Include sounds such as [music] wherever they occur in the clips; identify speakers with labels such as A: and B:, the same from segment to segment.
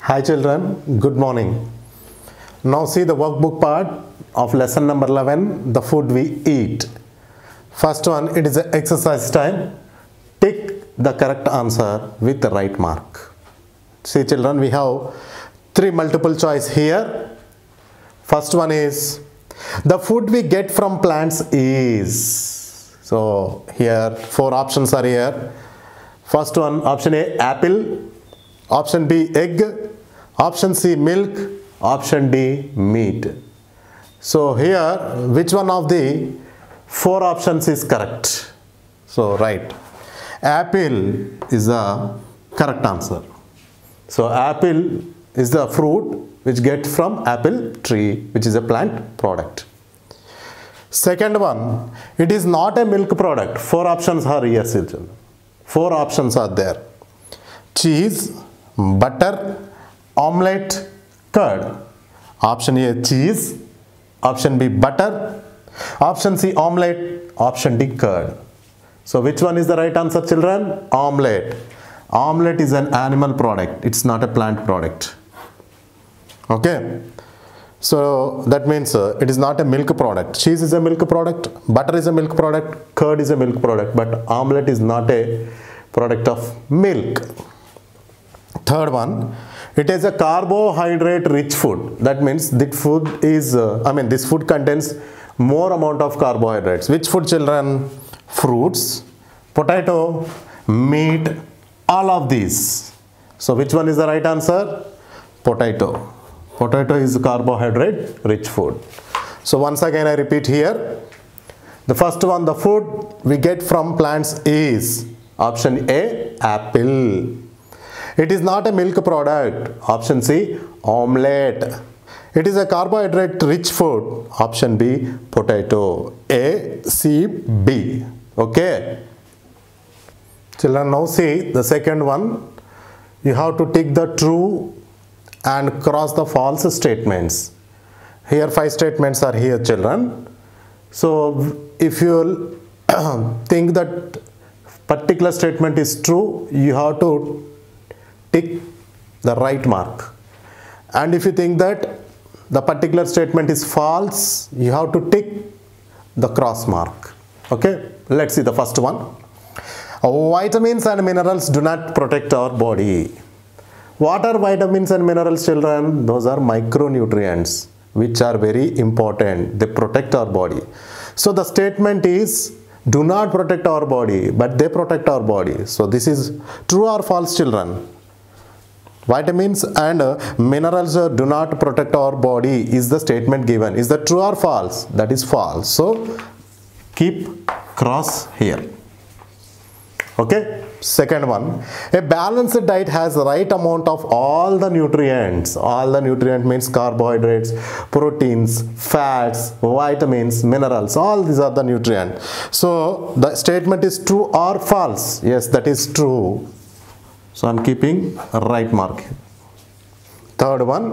A: Hi children, good morning. Now see the workbook part of lesson number 11, the food we eat. First one, it is an exercise time. Tick the correct answer with the right mark. See children, we have three multiple choice here. First one is, the food we get from plants is. So here four options are here. First one, option A, apple. Option B, egg. Option C, milk. Option D, meat. So here, which one of the four options is correct? So right, apple is the correct answer. So apple is the fruit which get from apple tree, which is a plant product. Second one, it is not a milk product. Four options are here, children. Four options are there. Cheese, butter, omelette, curd. Option A, cheese. Option B, butter. Option C, omelette. Option D, curd. So which one is the right answer, children? Omelette. Omelette is an animal product. It's not a plant product. Okay. So that means uh, it is not a milk product. Cheese is a milk product, butter is a milk product, curd is a milk product, but omelette is not a product of milk. Third one, it is a carbohydrate rich food. That means this food is, uh, I mean, this food contains more amount of carbohydrates. Which food, children? Fruits, potato, meat, all of these. So which one is the right answer? Potato. Potato is carbohydrate rich food. So once again I repeat here. The first one, the food we get from plants is option A, apple. It is not a milk product. Option C, omelette. It is a carbohydrate rich food. Option B, potato. A, C, B. Okay. Children now see the second one. You have to take the true and cross the false statements. Here five statements are here children. So if you [coughs] think that particular statement is true, you have to tick the right mark. And if you think that the particular statement is false, you have to tick the cross mark. Okay, let's see the first one. Vitamins and minerals do not protect our body. What are vitamins and minerals, children? Those are micronutrients which are very important. They protect our body. So the statement is do not protect our body, but they protect our body. So this is true or false, children? Vitamins and uh, minerals uh, do not protect our body is the statement given. Is that true or false? That is false. So keep cross here. Okay. Second one, a balanced diet has the right amount of all the nutrients. All the nutrient means carbohydrates, proteins, fats, vitamins, minerals. All these are the nutrient. So the statement is true or false? Yes, that is true. So I'm keeping right mark. Third one,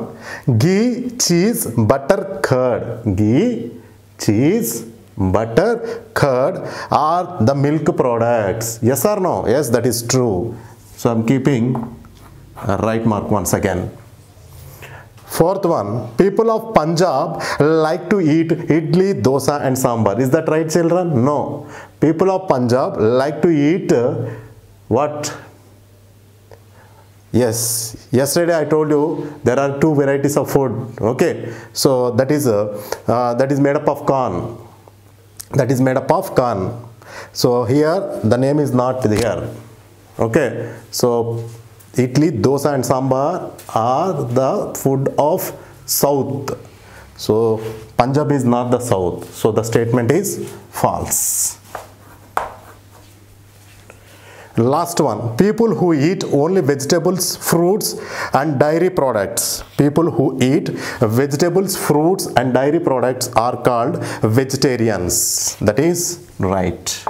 A: ghee, cheese, butter, curd. Ghee, cheese, butter, curd are the milk products. Yes or no? Yes, that is true. So I'm keeping right mark once again. Fourth one, people of Punjab like to eat idli, dosa and sambar. Is that right children? No. People of Punjab like to eat uh, what? Yes, yesterday I told you there are two varieties of food. Okay, so that is uh, uh, that is made up of corn that is made up of corn. So here the name is not here. Okay. So idli, dosa and sambar are the food of south. So Punjab is not the south. So the statement is false. Last one, people who eat only vegetables, fruits and dairy products. People who eat vegetables, fruits and dairy products are called vegetarians. That is right.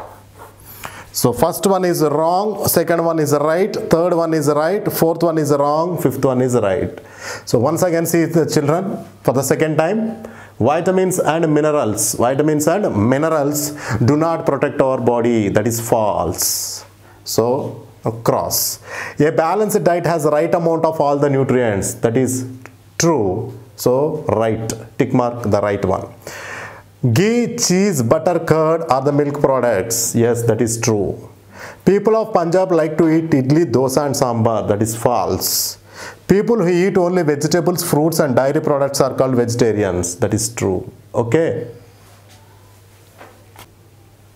A: So first one is wrong, second one is right, third one is right, fourth one is wrong, fifth one is right. So once again see the children for the second time. Vitamins and minerals. Vitamins and minerals do not protect our body. That is false. So cross. A balanced diet has the right amount of all the nutrients. That is true. So right, tick mark the right one. Ghee, cheese, butter, curd are the milk products. Yes, that is true. People of Punjab like to eat idli, dosa and sambar. That is false. People who eat only vegetables, fruits and dairy products are called vegetarians. That is true. Okay.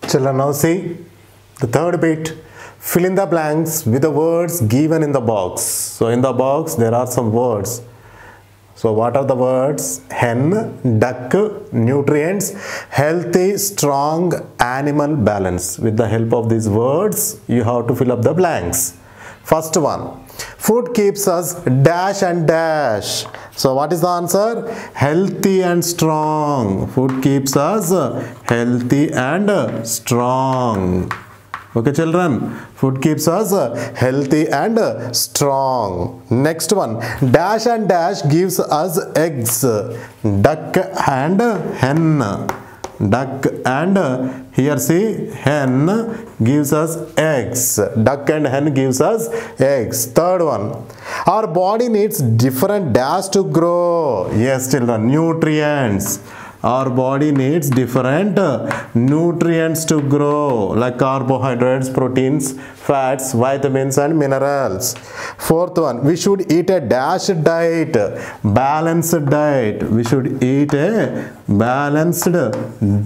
A: Children now see the third bit. Fill in the blanks with the words given in the box. So in the box there are some words. So what are the words? Hen, duck, nutrients, healthy, strong, animal balance. With the help of these words, you have to fill up the blanks. First one, food keeps us dash and dash. So what is the answer? Healthy and strong. Food keeps us healthy and strong. Okay children, food keeps us uh, healthy and uh, strong. Next one, dash and dash gives us eggs. Duck and hen. Duck and uh, here see hen gives us eggs. Duck and hen gives us eggs. Third one, our body needs different dash to grow. Yes children, nutrients our body needs different uh, nutrients to grow like carbohydrates proteins fats vitamins and minerals. Fourth one we should eat a dash diet balanced diet. We should eat a balanced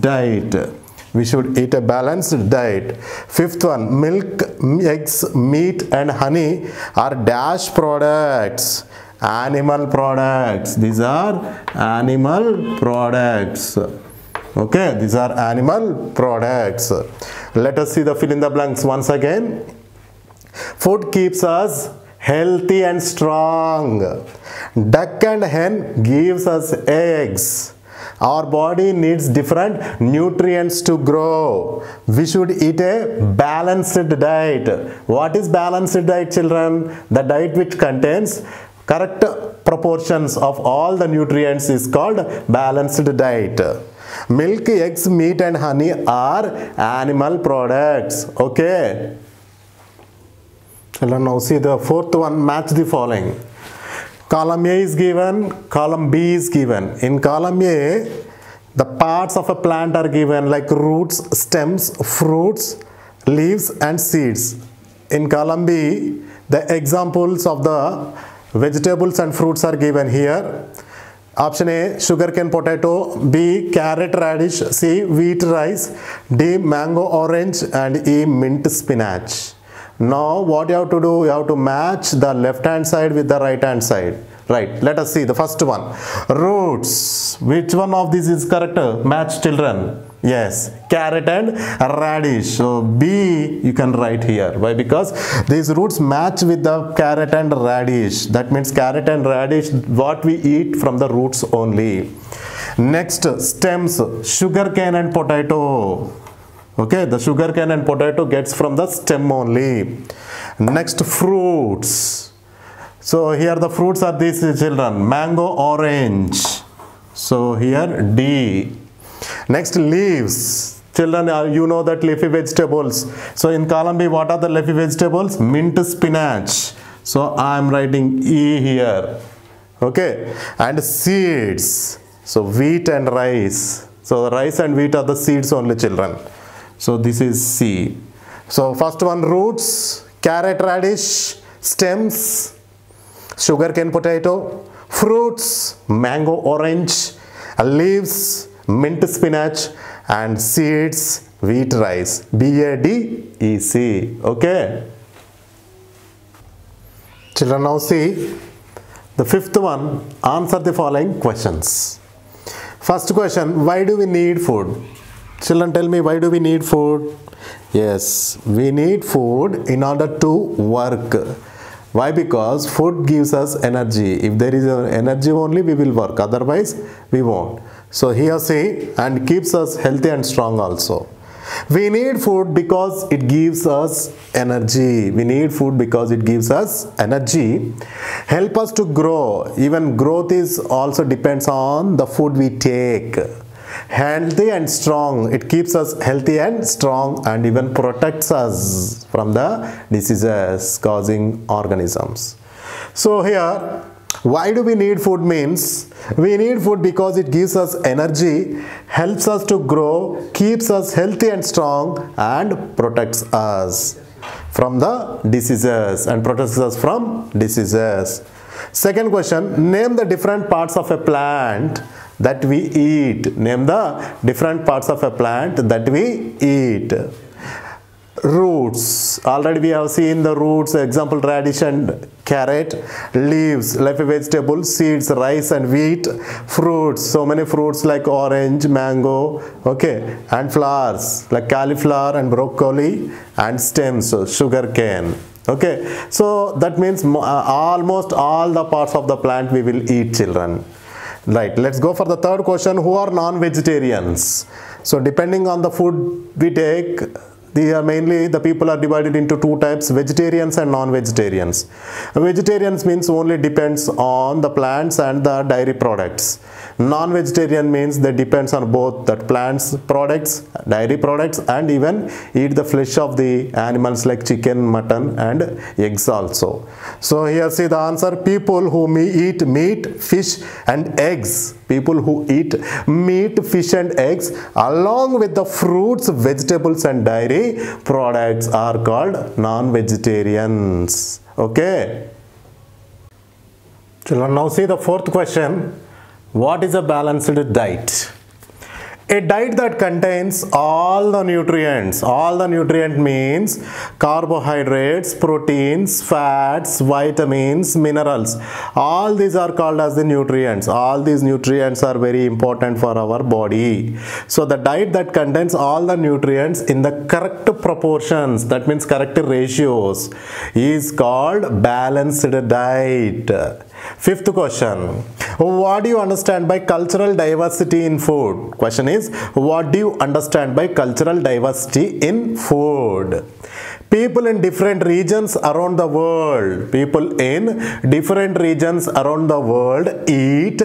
A: diet. We should eat a balanced diet. Fifth one milk eggs meat and honey are dash products animal products. These are animal products. Okay these are animal products. Let us see the fill in the blanks once again. Food keeps us healthy and strong. Duck and hen gives us eggs. Our body needs different nutrients to grow. We should eat a balanced diet. What is balanced diet children? The diet which contains correct proportions of all the nutrients is called balanced diet. Milk eggs meat and honey are animal products. Okay? Now see the fourth one match the following. Column a is given column b is given. In column a the parts of a plant are given like roots stems fruits leaves and seeds. In column b the examples of the Vegetables and fruits are given here. Option A, sugarcane potato. B, carrot radish. C, wheat rice. D, mango orange. And E, mint spinach. Now what you have to do, you have to match the left hand side with the right hand side. Right, let us see the first one. Roots. Which one of these is correct? Match children. Yes, carrot and radish. So B you can write here. Why? Because these roots match with the carrot and radish. That means carrot and radish what we eat from the roots only. Next stems, sugar cane and potato. Okay, the sugar cane and potato gets from the stem only. Next fruits. So here the fruits are these children. Mango, orange. So here D Next leaves. Children, uh, you know that leafy vegetables. So in column B, what are the leafy vegetables? Mint spinach. So I am writing E here. Okay. And seeds. So wheat and rice. So rice and wheat are the seeds only children. So this is C. So first one roots, carrot radish, stems, sugarcane potato, fruits, mango orange, leaves, mint spinach and seeds wheat rice. B-A-D-E-C okay? Children now see the fifth one. Answer the following questions. First question why do we need food? Children tell me why do we need food? Yes we need food in order to work. Why? Because food gives us energy. If there is energy only we will work. Otherwise we won't so here say and keeps us healthy and strong also. We need food because it gives us energy. We need food because it gives us energy. Help us to grow. Even growth is also depends on the food we take. healthy and strong. It keeps us healthy and strong and even protects us from the diseases causing organisms. So here why do we need food means? We need food because it gives us energy helps us to grow keeps us healthy and strong and protects us from the diseases and protects us from diseases. Second question name the different parts of a plant that we eat. Name the different parts of a plant that we eat roots. Already we have seen the roots example radish and carrot leaves leafy vegetables seeds rice and wheat fruits. So many fruits like orange mango okay and flowers like cauliflower and broccoli and stems sugar cane okay. So that means uh, almost all the parts of the plant we will eat children. Right let's go for the third question. Who are non-vegetarians? So depending on the food we take they are mainly the people are divided into two types vegetarians and non-vegetarians. Vegetarians means only depends on the plants and the dairy products. Non-vegetarian means that depends on both that plants products dairy products and even eat the flesh of the animals like chicken mutton and eggs also. So here see the answer. People who eat meat fish and eggs. People who eat meat fish and eggs along with the fruits vegetables and dairy products are called non-vegetarians. Okay? Children now see the fourth question. What is a balanced diet a diet that contains all the nutrients. All the nutrient means carbohydrates proteins fats vitamins minerals. All these are called as the nutrients. All these nutrients are very important for our body. So the diet that contains all the nutrients in the correct proportions that means correct ratios is called balanced diet Fifth question. What do you understand by cultural diversity in food? Question is, what do you understand by cultural diversity in food? People in different regions around the world, people in different regions around the world eat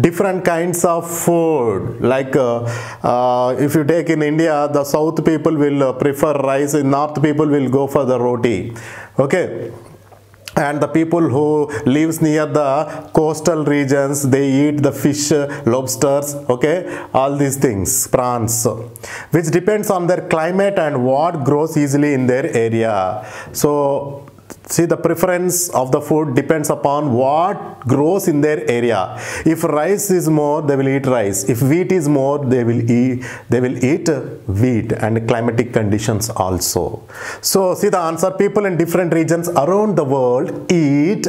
A: different kinds of food. Like uh, uh, if you take in India, the south people will uh, prefer rice, north people will go for the roti. Okay and the people who lives near the coastal regions they eat the fish lobsters okay? All these things prawns which depends on their climate and what grows easily in their area. So see the preference of the food depends upon what grows in their area. If rice is more they will eat rice. If wheat is more they will eat they will eat wheat and climatic conditions also. So see the answer people in different regions around the world eat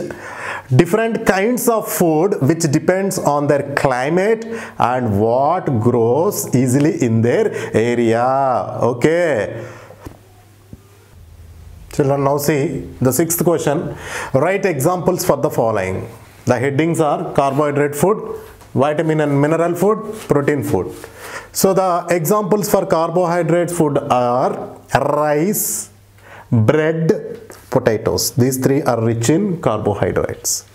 A: different kinds of food which depends on their climate and what grows easily in their area. Okay Children, now see the sixth question. Write examples for the following. The headings are carbohydrate food, vitamin and mineral food, protein food. So the examples for carbohydrate food are rice, bread, potatoes. These three are rich in carbohydrates.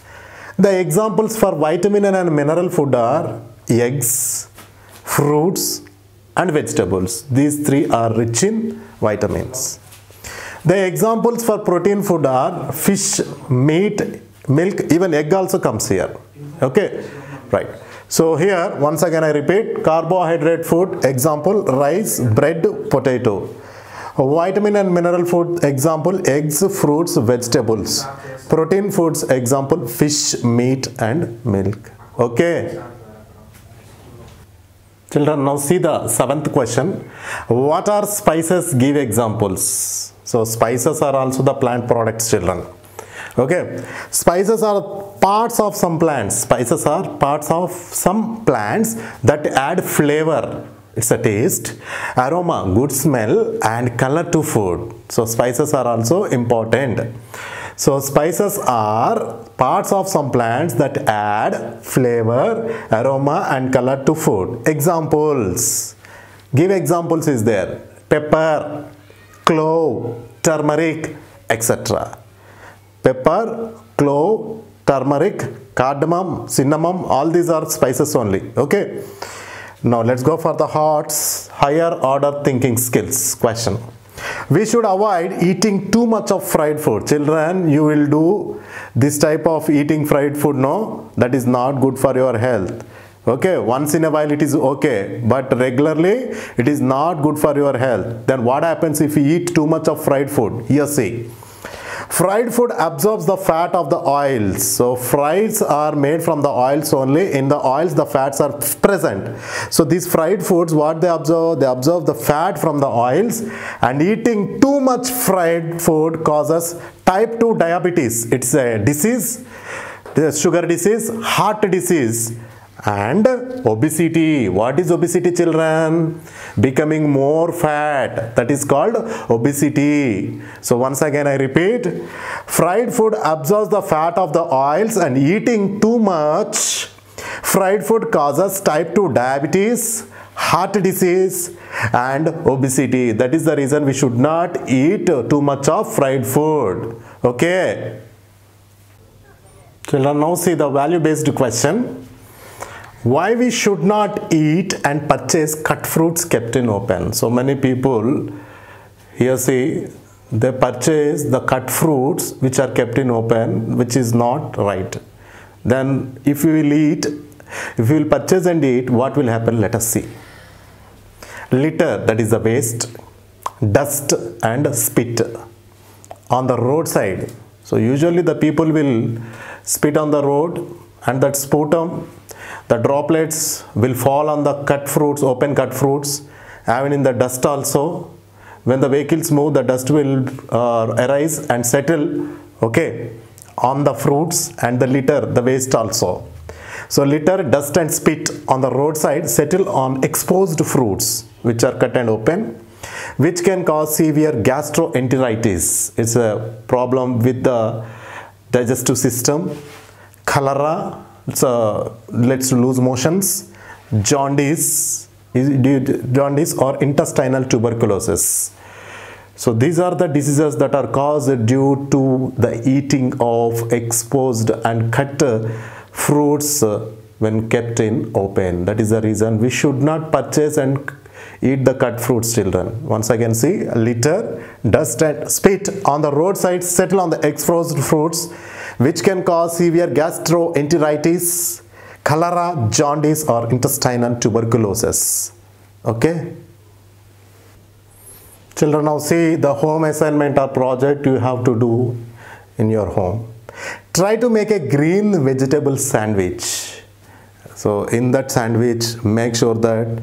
A: The examples for vitamin and mineral food are eggs, fruits and vegetables. These three are rich in vitamins. The examples for protein food are fish, meat, milk, even egg also comes here. Okay, right. So here once again I repeat carbohydrate food example rice, bread, potato. Vitamin and mineral food example eggs, fruits, vegetables. Protein foods example fish, meat and milk. Okay. Children now see the seventh question. What are spices? Give examples. So spices are also the plant products children. Okay. Spices are parts of some plants. Spices are parts of some plants that add flavor. It's a taste, aroma, good smell and color to food. So spices are also important. So spices are parts of some plants that add flavor, aroma and color to food. Examples. Give examples is there. Pepper, clove, turmeric, etc. Pepper, clove, turmeric, cardamom, cinnamon, all these are spices only. Okay. Now let's go for the HOTS, higher order thinking skills question. We should avoid eating too much of fried food. Children, you will do this type of eating fried food, no? That is not good for your health. Okay, once in a while it is okay, but regularly it is not good for your health. Then what happens if you eat too much of fried food? Here see. Fried food absorbs the fat of the oils. So fries are made from the oils only. In the oils the fats are present. So these fried foods what they absorb? They absorb the fat from the oils and eating too much fried food causes type 2 diabetes. It's a disease, sugar disease, heart disease and obesity. What is obesity children? Becoming more fat. That is called obesity. So once again i repeat. Fried food absorbs the fat of the oils and eating too much. Fried food causes type 2 diabetes heart disease and obesity. That is the reason we should not eat too much of fried food. Okay? Children now see the value based question why we should not eat and purchase cut fruits kept in open? So many people here see they purchase the cut fruits which are kept in open which is not right. Then if we will eat if we will purchase and eat what will happen? Let us see. Litter that is the waste dust and spit on the roadside. So usually the people will spit on the road and that sputum the droplets will fall on the cut fruits, open cut fruits, even in the dust also. When the vehicles move, the dust will uh, arise and settle, okay, on the fruits and the litter, the waste also. So litter, dust and spit on the roadside settle on exposed fruits which are cut and open which can cause severe gastroenteritis. It's a problem with the digestive system, cholera, so uh, let's lose motions. Jaundice jaundice or intestinal tuberculosis. So these are the diseases that are caused due to the eating of exposed and cut fruits uh, when kept in open. That is the reason we should not purchase and eat the cut fruits children. Once again see litter dust and spit on the roadside settle on the exposed fruits which can cause severe gastroenteritis, cholera, jaundice or intestinal tuberculosis. Okay. Children now see the home assignment or project you have to do in your home. Try to make a green vegetable sandwich. So in that sandwich make sure that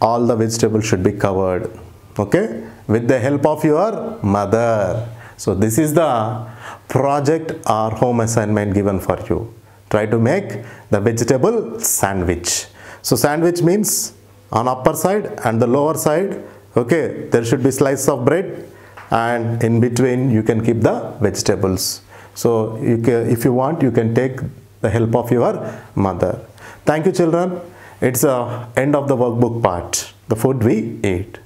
A: all the vegetables should be covered okay with the help of your mother so this is the project or home assignment given for you. Try to make the vegetable sandwich. So sandwich means on upper side and the lower side, okay, there should be slice of bread and in between you can keep the vegetables. So you can, if you want, you can take the help of your mother. Thank you children. It's the end of the workbook part, the food we eat.